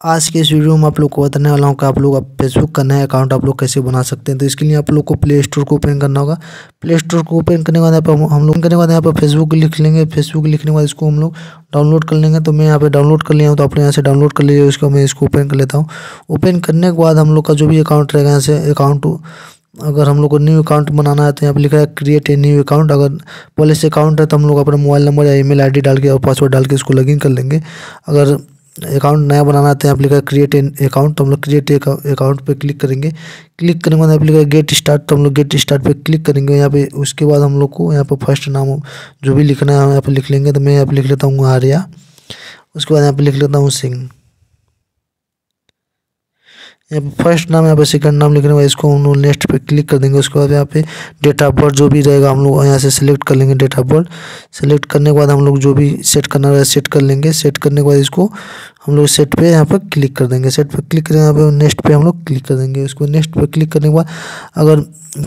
आज के इस वीडियो में आप लोग को बताने वाला हूँ कि आप लोग अब फेसबुक का नया अकाउंट आप लोग कैसे बना सकते हैं। तो इसके लिए आप लोग को प्ले स्टोर को ओपन करना होगा। प्ले स्टोर को ओपन करने के बाद यहाँ पर हम लोग करने के बाद यहाँ पर फेसबुक लिख लेंगे। फेसबुक लिखने के बाद इसको हम लोग डाउनलोड कर लेंगे। तो मैं यहाँ पे डाउनलोड कर लिया हूँ तो अपने यहाँ से डाउनलोड कर लीजिए, उसको मैं इसको ओपन कर लेता हूँ। ओपन करने के बाद हम लोग का जो भी अकाउंट रहेगा, यहाँ से अकाउंट अगर हम लोग को न्यू अकाउंट बनाना है तो यहाँ पर लिखा है क्रिएट ए न्यू अकाउंट अगर पहले से अकाउंट है तो हम लोग अपना मोबाइल नंबर या ईमेल आईडी डाल के और पासवर्ड डाल के इसको लॉगिन कर लेंगे। अगर अकाउंट नया बनाना है हैं पर लिखा क्रिएट एन अकाउंट तो हम लोग क्रिएट अकाउंट पे क्लिक करेंगे। क्लिक करने के बाद आप लिखा गेट स्टार्ट तो हम लोग गेट स्टार्ट पे क्लिक करेंगे। यहाँ पे उसके बाद हम लोग को यहाँ पे फ़र्स्ट नाम जो भी लिखना है यहाँ पे लिख लेंगे। तो मैं यहाँ पे लिख लेता हूँ आर्या, उसके बाद यहाँ पे लिख लेता हूँ सिंह। यहाँ पे फ़र्स्ट नाम यहाँ पे सेकंड नाम लिखने के बाद इसको हम लोग नेक्स्ट पे क्लिक कर देंगे। उसके बाद यहाँ पे डेट ऑफ़ बर्थ जो भी रहेगा हम लोग यहाँ से सिलेक्ट कर लेंगे डेट ऑफ़ बर्थ सेलेक्ट करने के बाद हम लोग जो भी सेट करना रहेगा सेट कर लेंगे। सेट करने के बाद इसको हम लोग सेट पे यहाँ पर क्लिक कर देंगे। सेट पे क्लिक करेंगे यहाँ पे नेक्स्ट पे हम लोग क्लिक कर देंगे। उसको नेक्स्ट पे क्लिक करने के बाद अगर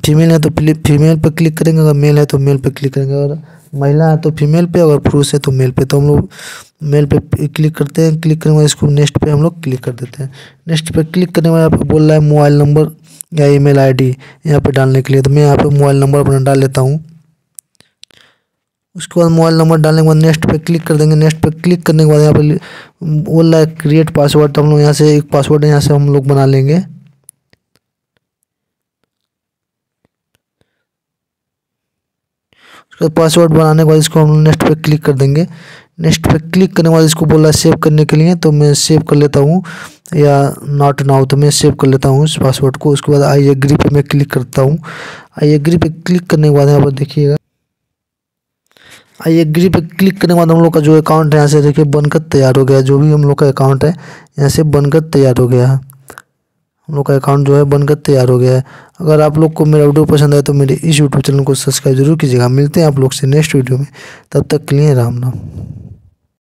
फीमेल है तो फीमेल पर क्लिक करेंगे। अगर मेल है तो मेल पर क्लिक करेंगे। अगर महिला है तो फीमेल पे अगर पुरुष है तो मेल पे। तो हम लोग मेल पे क्लिक करते हैं क्लिक करने के बाद इसको नेक्स्ट पे हम लोग क्लिक कर देते हैं। नेक्स्ट पे क्लिक करने के बाद यहाँ पे बोल रहा है मोबाइल नंबर या ईमेल आईडी यहाँ पे डालने के लिए। तो मैं यहाँ पे मोबाइल नंबर अपना डाल लेता हूँ। उसके बाद मोबाइल नंबर डालने के बाद नेक्स्ट पे क्लिक कर देंगे। नेक्स्ट पे क्लिक करने के बाद यहाँ पर बोल रहा है क्रिएट पासवर्ड तो हम लोग यहाँ से एक पासवर्ड यहाँ से हम लोग बना लेंगे। उसके बाद पासवर्ड बनाने के बाद इसको हम नेक्स्ट पे क्लिक कर देंगे। नेक्स्ट पे क्लिक करने के बाद इसको बोला सेव करने के लिए तो मैं सेव कर लेता हूँ, या नॉट नाउ तो मैं सेव कर लेता हूँ इस पासवर्ड को। उसके बाद आई एग्री पे मैं क्लिक करता हूँ। आई एग्री पे क्लिक करने के बाद यहाँ पर देखिएगा। आई एग्री पे क्लिक करने के बाद हम लोग का जो अकाउंट है, यहाँ से देखिए बनकर तैयार हो गया। जो भी हम लोग का अकाउंट है, यहाँ से बनकर तैयार हो गया। हम लोग का अकाउंट जो है बनकर तैयार हो गया है। अगर आप लोग को मेरा वीडियो पसंद आए तो मेरे इस यूट्यूब चैनल को सब्सक्राइब ज़रूर कीजिएगा। मिलते हैं आप लोग से नेक्स्ट वीडियो में। तब तक के लिए राम राम।